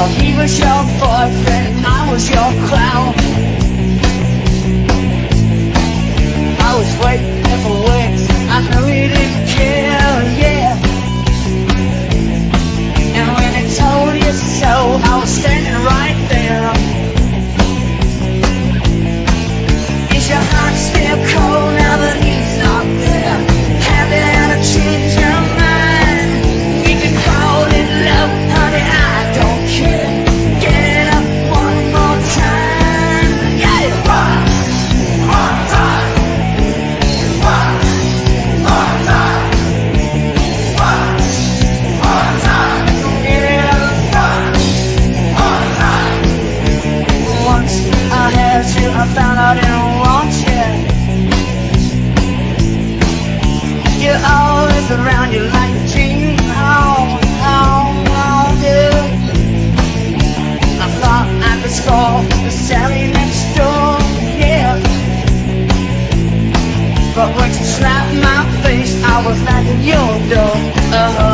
Oh, he was your boyfriend, I was your clown. I was waiting always around you like a dream. Oh, oh, oh. I thought I could score the Sally next door, yeah. But when you slapped my face, I was like a yo-yo. Uh-huh.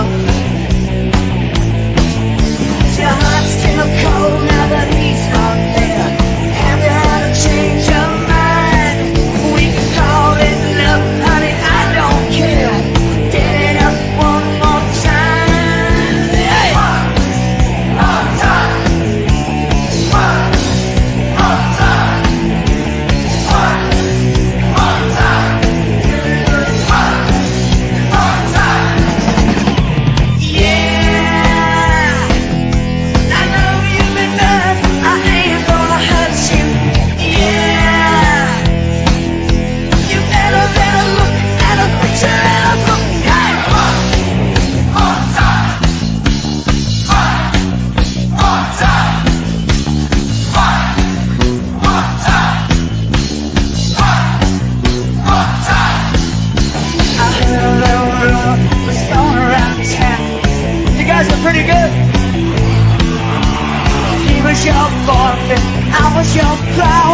pretty good. He was your boyfriend, I was your flower.